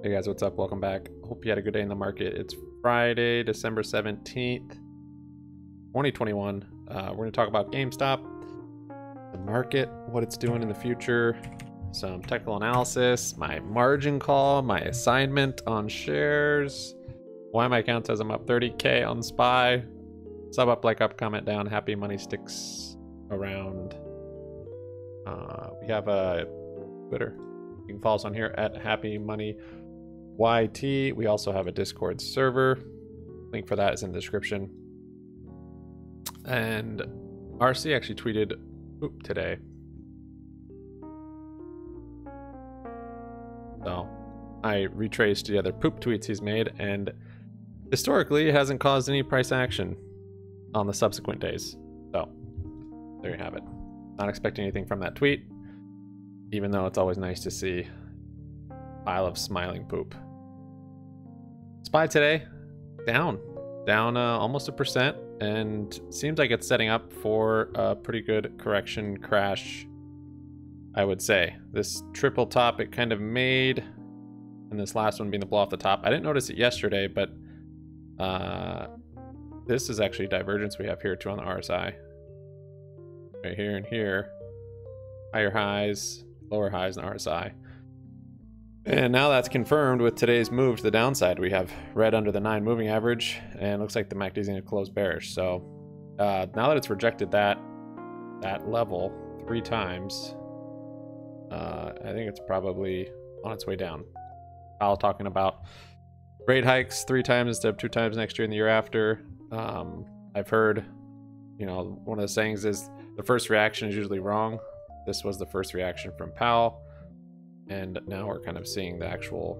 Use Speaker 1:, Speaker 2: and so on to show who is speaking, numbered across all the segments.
Speaker 1: Hey guys, what's up? Welcome back. Hope you had a good day in the market. It's Friday, December 17th, 2021. Uh, we're going to talk about GameStop, the market, what it's doing in the future, some technical analysis, my margin call, my assignment on shares, why my account says I'm up 30k on SPY. Sub up, like up, comment down. Happy money sticks around. Uh, we have a Twitter. You can follow us on here at Happy Money YT. We also have a Discord server. Link for that is in the description. And RC actually tweeted oop today. So I retraced the other poop tweets he's made, and historically it hasn't caused any price action on the subsequent days. So there you have it. Not expecting anything from that tweet, even though it's always nice to see pile of smiling poop. SPY today, down. Down uh, almost a percent, and seems like it's setting up for a pretty good correction crash, I would say. This triple top it kind of made, and this last one being the blow off the top. I didn't notice it yesterday, but uh, this is actually divergence we have here too on the RSI. Right here and here. Higher highs, lower highs in RSI. And now that's confirmed with today's move to the downside. We have red under the 9 moving average, and looks like the MACD is going to close bearish. So uh, now that it's rejected that that level three times, uh, I think it's probably on its way down. Powell talking about rate hikes three times instead of two times next year and the year after. Um, I've heard, you know, one of the sayings is the first reaction is usually wrong. This was the first reaction from Powell and now we're kind of seeing the actual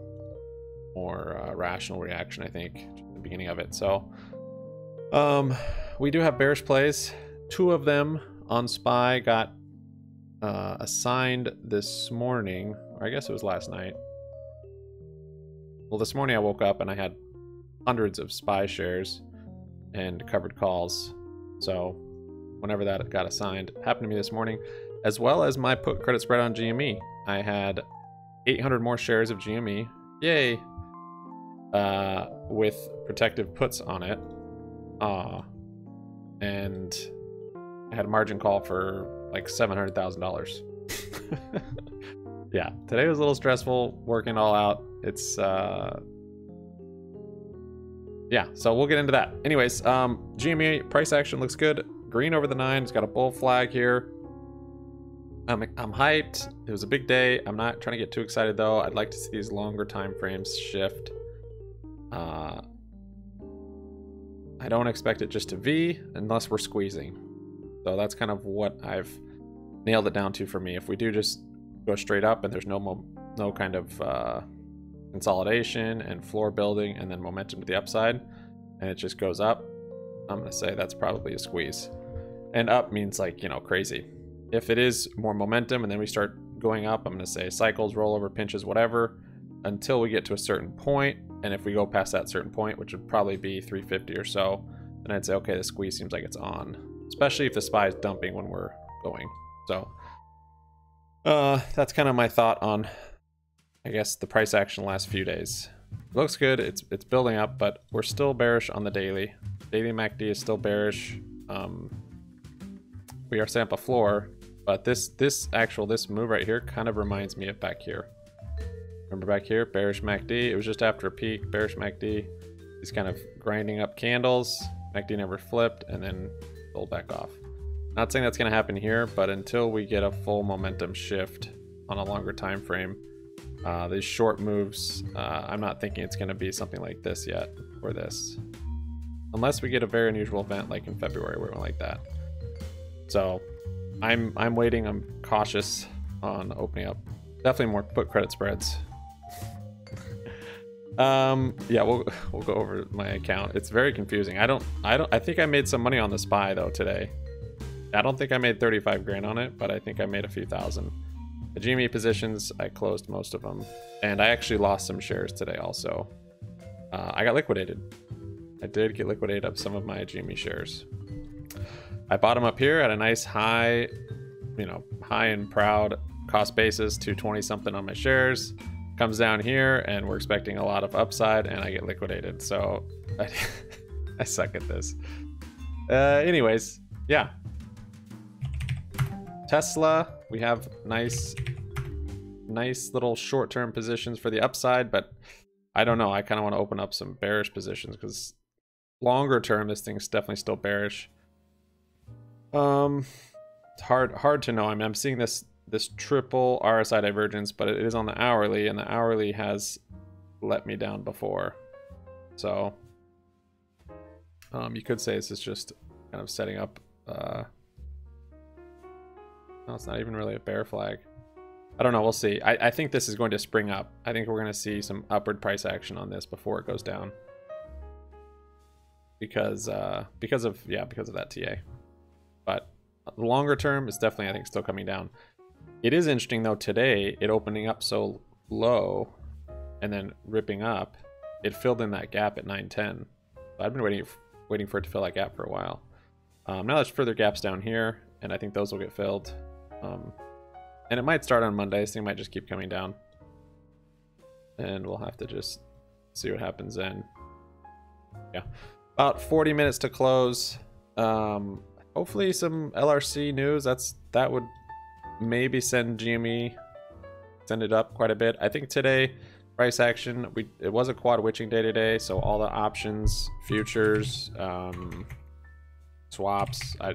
Speaker 1: more uh, rational reaction i think at the beginning of it. So um we do have bearish plays. Two of them on spy got uh, assigned this morning. Or i guess it was last night. Well this morning i woke up and i had hundreds of spy shares and covered calls. So whenever that got assigned happened to me this morning as well as my put credit spread on gme i had 800 more shares of GME. Yay! Uh, with protective puts on it. Ah. Uh, and I had a margin call for like $700,000. yeah, today was a little stressful working all out. It's, uh, yeah, so we'll get into that. Anyways, um, GME price action looks good. Green over the nine. It's got a bull flag here. I'm, I'm hyped. It was a big day. I'm not trying to get too excited though. I'd like to see these longer time frames shift. Uh, I don't expect it just to V unless we're squeezing. So that's kind of what I've nailed it down to for me. If we do just go straight up and there's no no kind of uh, consolidation and floor building and then momentum to the upside, and it just goes up, I'm gonna say that's probably a squeeze. And up means like you know crazy if it is more momentum and then we start going up, I'm going to say cycles, rollover, pinches, whatever, until we get to a certain point. And if we go past that certain point, which would probably be 350 or so, then I'd say, okay, the squeeze seems like it's on, especially if the SPY is dumping when we're going. So uh, that's kind of my thought on, I guess, the price action last few days. looks good. It's it's building up, but we're still bearish on the daily. Daily MACD is still bearish. Um, we are sample floor, but this this actual this move right here kind of reminds me of back here. Remember back here, bearish MACD. It was just after a peak, bearish MACD. He's kind of grinding up candles. MACD never flipped and then pulled back off. Not saying that's going to happen here, but until we get a full momentum shift on a longer time frame, uh, these short moves, uh, I'm not thinking it's going to be something like this yet, or this. Unless we get a very unusual event like in February where it went like that. So I'm I'm waiting. I'm cautious on opening up. Definitely more put credit spreads. um, yeah, we'll we'll go over my account. It's very confusing. I don't I don't I think I made some money on the spy though today. I don't think I made 35 grand on it, but I think I made a few thousand. The GME positions, I closed most of them, and I actually lost some shares today also. Uh, I got liquidated. I did get liquidated of some of my GME shares. I bought them up here at a nice high, you know, high and proud cost basis, 220 something on my shares. comes down here and we're expecting a lot of upside and I get liquidated. So I, I suck at this. Uh, anyways, yeah. Tesla, we have nice, nice little short-term positions for the upside, but I don't know. I kind of want to open up some bearish positions because longer term, this thing's definitely still bearish. Um, it's hard hard to know. I mean, I'm seeing this this triple RSI divergence, but it is on the hourly, and the hourly has let me down before. So um, you could say this is just kind of setting up. Uh, no, it's not even really a bear flag. I don't know. We'll see. I, I think this is going to spring up. I think we're going to see some upward price action on this before it goes down. Because uh, because of yeah because of that TA. But longer term, it's definitely I think still coming down. It is interesting though today it opening up so low and then ripping up. It filled in that gap at 910. I've been waiting waiting for it to fill that gap for a while. Um, now there's further gaps down here, and I think those will get filled. Um, and it might start on Monday, so it might just keep coming down. And we'll have to just see what happens then. Yeah. About 40 minutes to close. Um, hopefully some LRC news. That's That would maybe send GME, send it up quite a bit. I think today, price action, we it was a quad witching day today, so all the options, futures, um, swaps, I,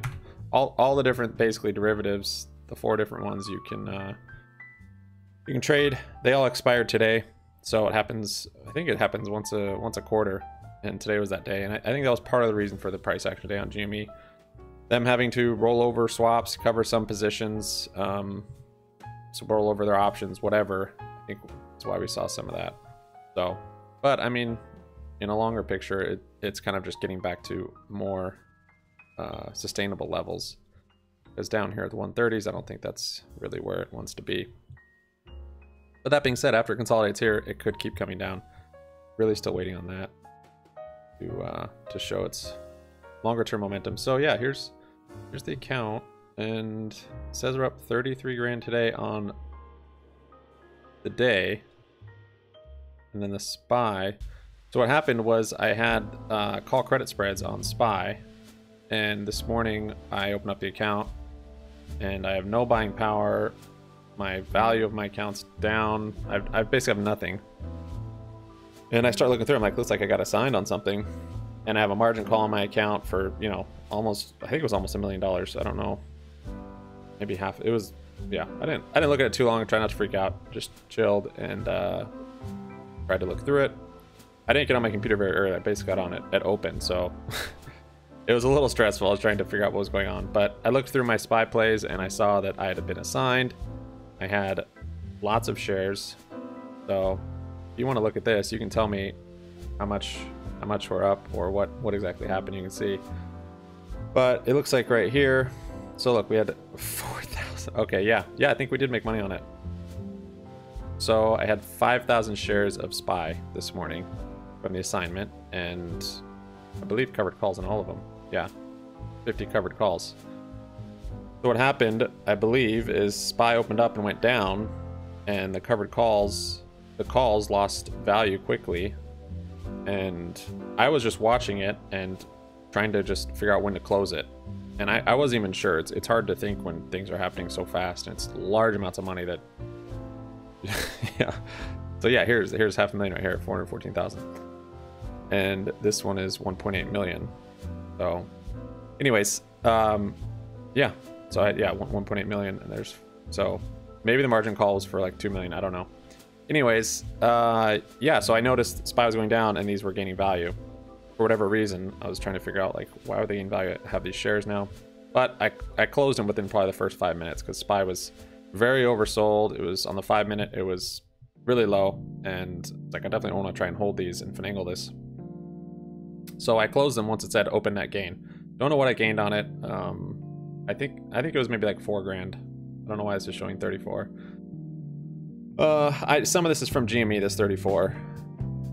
Speaker 1: all, all the different basically derivatives the four different ones you can uh, you can trade. They all expired today, so it happens. I think it happens once a once a quarter, and today was that day. And I, I think that was part of the reason for the price action today on GME. Them having to roll over swaps, cover some positions, um, so roll over their options, whatever. I think that's why we saw some of that. So, but I mean, in a longer picture, it, it's kind of just getting back to more uh, sustainable levels. Because down here at the 130s, I don't think that's really where it wants to be. But that being said, after it consolidates here, it could keep coming down. Really still waiting on that to uh, to show its longer term momentum. So yeah, here's here's the account, and says we're up 33 grand today on the day, and then the SPY. So what happened was I had uh, call credit spreads on SPY, and this morning I opened up the account and I have no buying power. My value of my account's down. I've, I basically have nothing. And I start looking through. I'm like, looks like I got assigned on something, and I have a margin call on my account for you know almost. I think it was almost a million dollars. I don't know. Maybe half. It was. Yeah, I didn't. I didn't look at it too long. Try not to freak out. Just chilled and uh, tried to look through it. I didn't get on my computer very early. I basically got on it at open, so it was a little stressful. I was trying to figure out what was going on, but I looked through my SPY plays and I saw that I had been assigned. I had lots of shares. So if you want to look at this, you can tell me how much how much we're up or what what exactly happened. You can see. But it looks like right here. So look, we had 4,000. Okay, yeah. Yeah, I think we did make money on it. So I had 5,000 shares of SPY this morning from the assignment and I believe covered calls on all of them. Yeah, 50 covered calls. So what happened, I believe, is SPY opened up and went down, and the covered calls, the calls lost value quickly, and I was just watching it and trying to just figure out when to close it. And I, I wasn't even sure. It's, it's hard to think when things are happening so fast, and it's large amounts of money that, yeah. So yeah, here's here's half a million right here, 414,000 and this one is 1.8 million. So, anyways, um, yeah. So I, yeah, 1.8 million, and there's so maybe the margin call was for like 2 million. I don't know. Anyways, uh, yeah. So I noticed SPY was going down, and these were gaining value for whatever reason. I was trying to figure out like why are they gaining value? Have these shares now, but I I closed them within probably the first five minutes because SPY was very oversold. It was on the five minute. It was really low, and like I definitely want to try and hold these and finagle this. So I closed them once it said open net gain. Don't know what I gained on it. Um, I think I think it was maybe like four grand. I don't know why it's just showing 34. Uh, I some of this is from GME. This 34,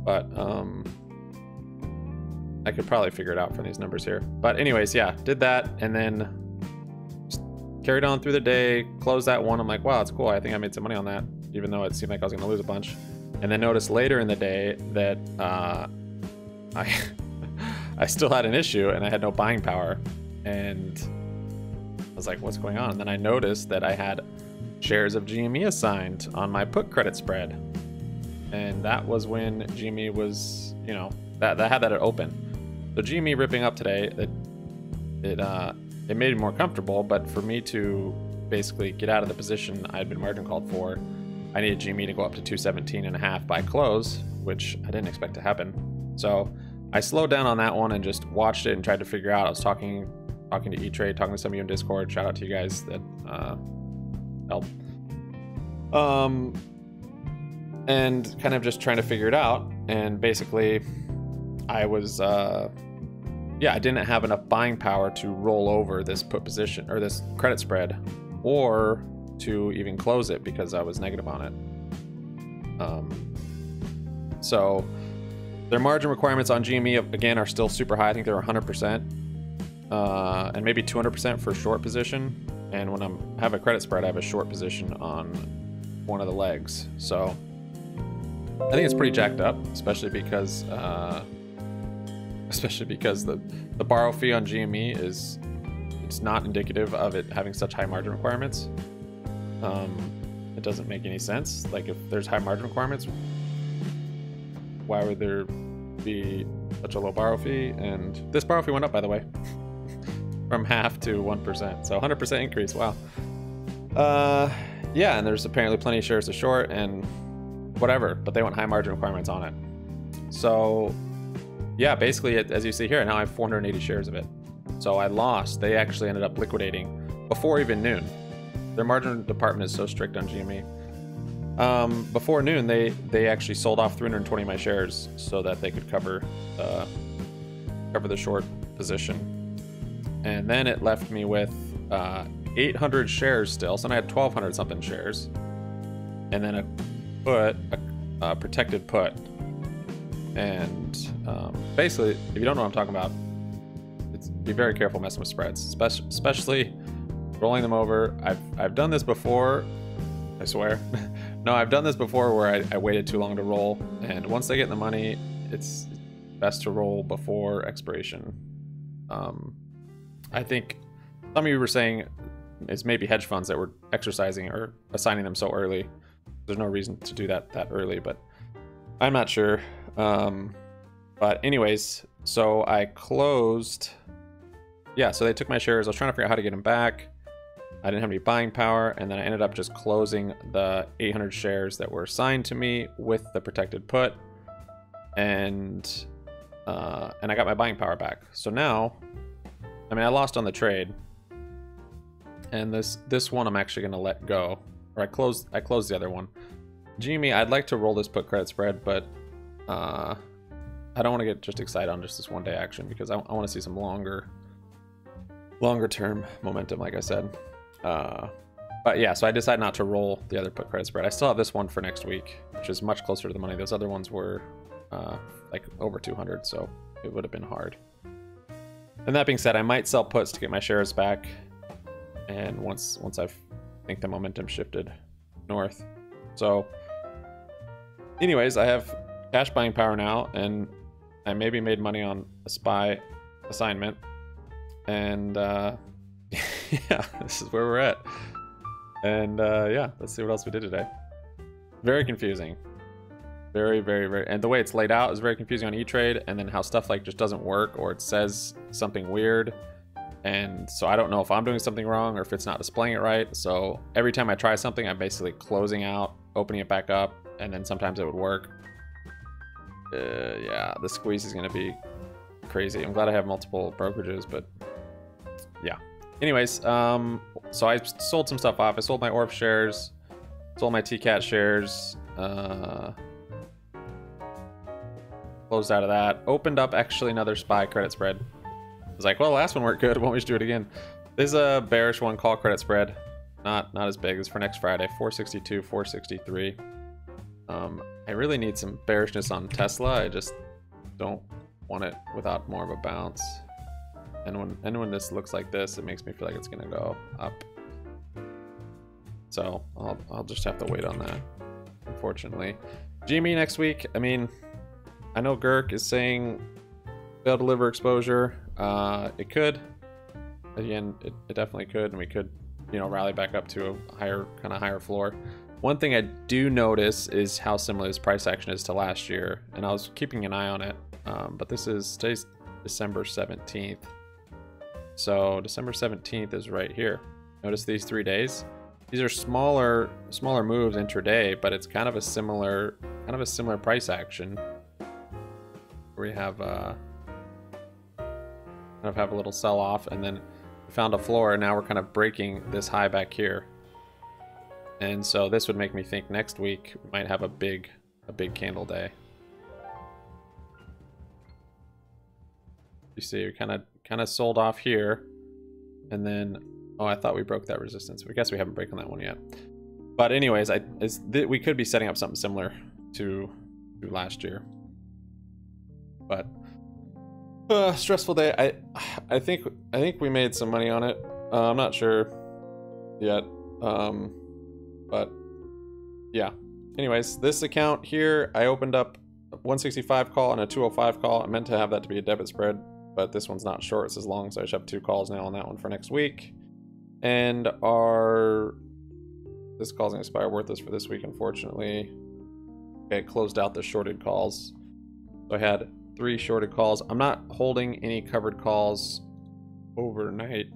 Speaker 1: but um, I could probably figure it out from these numbers here. But anyways, yeah, did that and then carried on through the day. Closed that one. I'm like, wow, that's cool. I think I made some money on that, even though it seemed like I was gonna lose a bunch. and then noticed later in the day that uh, I I still had an issue and I had no buying power, and I was like, "What's going on?" And then I noticed that I had shares of GME assigned on my put credit spread, and that was when GME was, you know, that that had that open. So GME ripping up today, it it uh it made me more comfortable, but for me to basically get out of the position I had been margin called for, I needed GME to go up to 217 and a half by close, which I didn't expect to happen. So I slowed down on that one and just watched it and tried to figure out. I was talking talking to E-Trade, talking to some of you in Discord. Shout out to you guys that uh, help. Um, and kind of just trying to figure it out. And basically, I was, uh, yeah, I didn't have enough buying power to roll over this put position or this credit spread or to even close it because I was negative on it. Um, so their margin requirements on GME again are still super high. I think they're 100%, uh, and maybe 200% for short position. And when I'm have a credit spread, I have a short position on one of the legs. So I think it's pretty jacked up, especially because uh, especially because the the borrow fee on GME is it's not indicative of it having such high margin requirements. Um, it doesn't make any sense. Like if there's high margin requirements, why would there be such a low borrow fee? And this borrow fee went up, by the way, from half to 1%. So 100% increase. Wow. Uh, yeah, and there's apparently plenty of shares to short and whatever, but they want high margin requirements on it. So yeah, basically, it as you see here, now I have 480 shares of it. So I lost. They actually ended up liquidating before even noon. Their margin department is so strict on GME. Um, before noon, they they actually sold off 320 of my shares so that they could cover uh, cover the short position, and then it left me with uh, 800 shares still. So I had 1,200 something shares, and then a put a, a protected put, and um, basically, if you don't know what I'm talking about, be very careful messing with spreads, especially, rolling them over. I've I've done this before. I swear. no, I've done this before where I, I, waited too long to roll, and once they get the money, it's best to roll before expiration. Um, I think some of you were saying it's maybe hedge funds that were exercising or assigning them so early. There's no reason to do that that early, but I'm not sure. Um, but anyways, so I closed. Yeah, so they took my shares. I was trying to figure out how to get them back. I didn't have any buying power, and then I ended up just closing the 800 shares that were assigned to me with the protected put, and uh, and I got my buying power back. So now, I mean, I lost on the trade, and this this one I'm actually gonna let go, or I closed I closed the other one. GME, I'd like to roll this put credit spread, but uh, I don't want to get just excited on just this one day action because I, I want to see some longer longer term momentum, like I said. Uh, but yeah, so I decided not to roll the other put credit spread. I still have this one for next week, which is much closer to the money. Those other ones were uh, like over 200, so it would have been hard. And that being said, I might sell puts to get my shares back. And once once I think the momentum shifted north. So anyways, I have cash buying power now, and I maybe made money on a SPY assignment. And uh, yeah, this is where we're at. And uh, yeah, let's see what else we did today. Very confusing. Very, very, very, and the way it's laid out is very confusing on E-Trade, and then how stuff like just doesn't work or it says something weird. And so I don't know if I'm doing something wrong or if it's not displaying it right. So every time I try something, I'm basically closing out, opening it back up, and then sometimes it would work. Uh, yeah, the squeeze is going to be crazy. I'm glad I have multiple brokerages, but yeah. Anyways, um, so I sold some stuff off. I sold my Orb shares, sold my TCAT shares, uh, closed out of that. Opened up actually another SPY credit spread. I was like, well, last one worked good. Why don't we just do it again? There's a bearish one call credit spread. Not not as big. It's for next Friday. 462, 463. Um, I really need some bearishness on Tesla. I just don't want it without more of a bounce. And when and when this looks like this, it makes me feel like it's gonna go up. So I'll I'll just have to wait on that, unfortunately. GME next week. I mean, I know Girk is saying fail to deliver exposure. Uh, it could. Again, it, it definitely could, and we could, you know, rally back up to a higher kind of higher floor. One thing I do notice is how similar this price action is to last year, and I was keeping an eye on it. Um, but this is today's December 17th. So December 17th is right here. Notice these three days. These are smaller smaller moves intraday, but it's kind of a similar kind of a similar price action. We have uh kind of have a little sell off and then we found a floor and now we're kind of breaking this high back here. And so this would make me think next week we might have a big a big candle day. You see, we kind of kind of sold off here, and then oh, I thought we broke that resistance. I guess we haven't broken that one yet. But anyways, I we could be setting up something similar to to last year. But uh, stressful day. I I think I think we made some money on it. Uh, I'm not sure yet. Um, but yeah. Anyways, this account here, I opened up 165 call and a 205 call. I meant to have that to be a debit spread, but this one's not short. It's as long, so I should have two calls now on that one for next week. And our this call's gonna expire worthless for this week, unfortunately. Okay, closed out the shorted calls. So I had three shorted calls. I'm not holding any covered calls overnight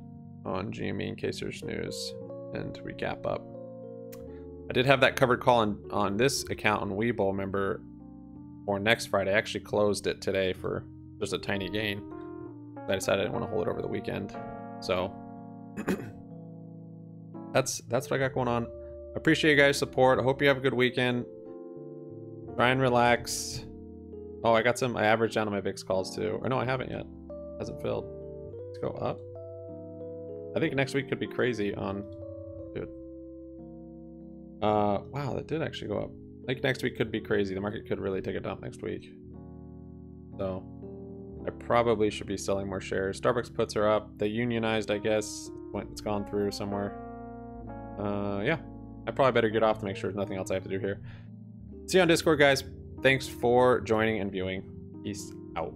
Speaker 1: on GME in case there's news and we gap up. I did have that covered call on, on this account on Webull, remember, for next Friday. I actually closed it today for just a tiny gain. I decided I didn't want to hold it over the weekend. So that's that's what I got going on. I appreciate you guys' support. I hope you have a good weekend. Try and relax. Oh, I got some. I averaged down on my VIX calls too. Or no, I haven't yet. Hasn't filled. Let's go up. I think next week could be crazy on. Dude. Uh, wow, that did actually go up. I think next week could be crazy. The market could really take a dump next week. So, I probably should be selling more shares. Starbucks puts are up. They unionized, I guess. Went, It's gone through somewhere. Uh, yeah. I probably better get off to make sure there's nothing else I have to do here. See you on Discord, guys. Thanks for joining and viewing. Peace out.